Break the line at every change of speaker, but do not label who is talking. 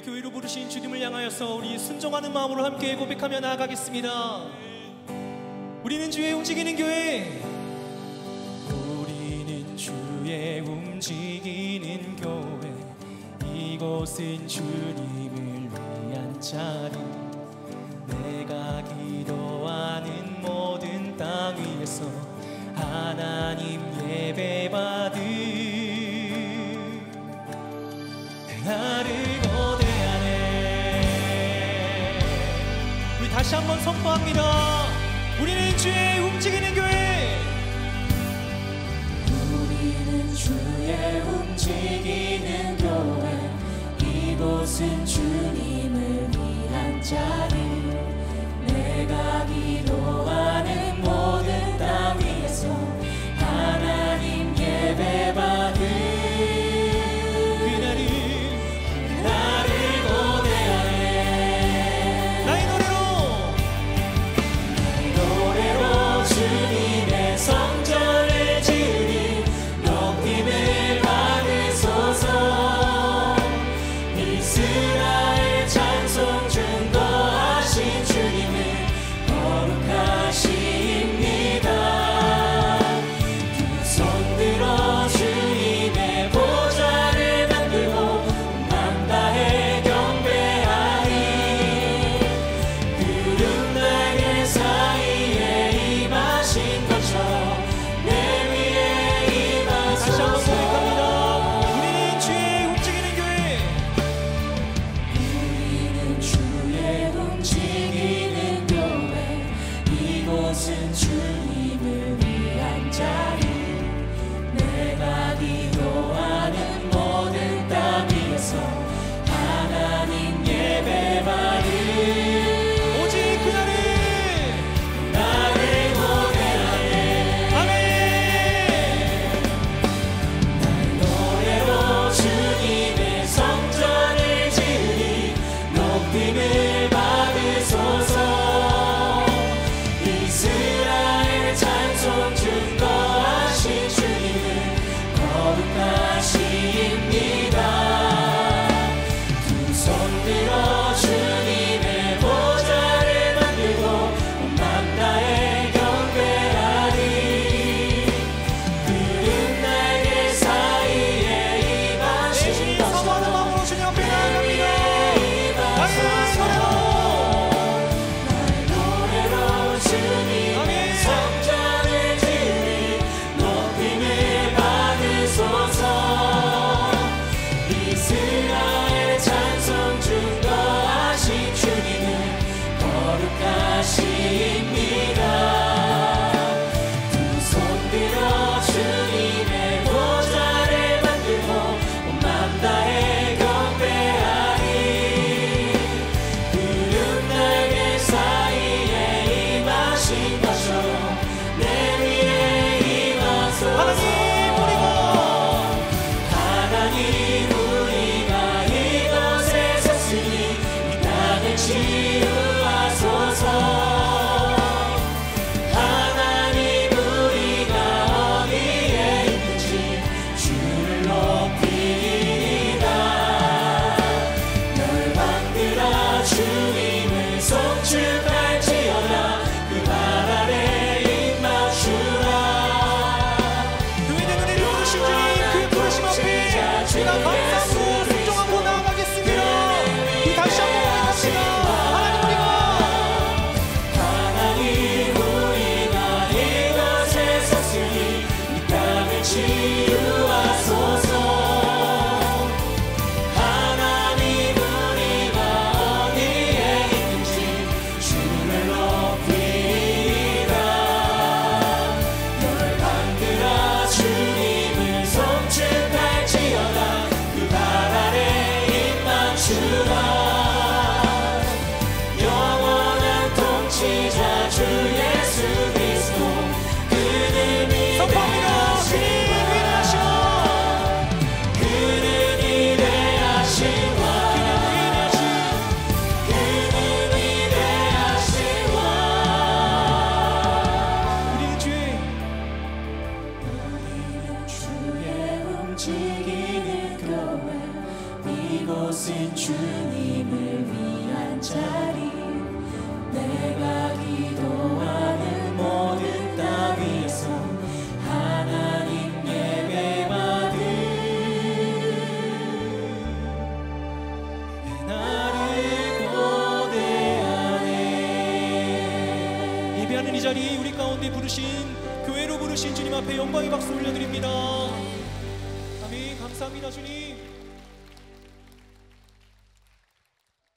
우리를 교회로 부르신 주님을 향하여서 우리 순종하는 마음으로 함께 고백하며 나아가겠습니다. 우리는 주의 움직이는 교회. 우리는 주의 움직이는 교회. 이곳은 주님을 위한 자리. 내가 기도하는 모든 땅 위에서. 다시 한번 선포합니다. 우리는 주의 움직이는 교회.
우리는 주의 움직이는 교회. 이곳은 주님을 위한 자리. to 이 자리 우리 가운데 부르신 교회로 부르신 주님 앞에 영광의 박수 올려드립니다. 아멘 감사합니다 주님